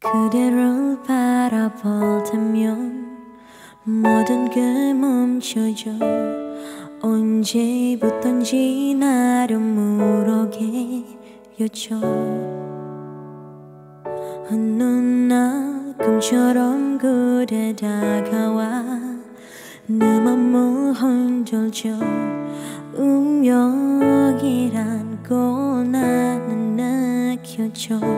그대를 바라볼 때면 모든 게 멈춰져. 언제부턴지 나를 물어게 여쭤 날 꿈처럼 그대 다가와 내 맘을 흔들죠. 운명이란 걸 나는 느꼈죠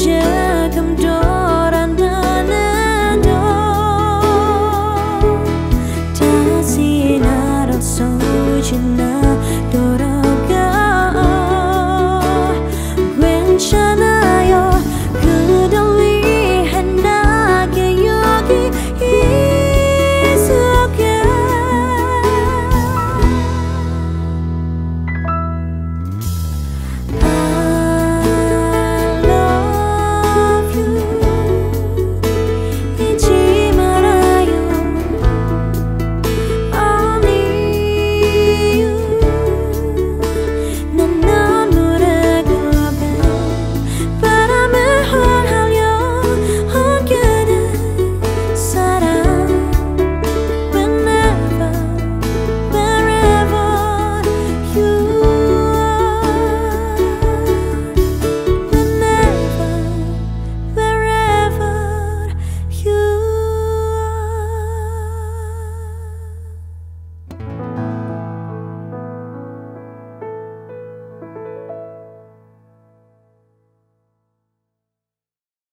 见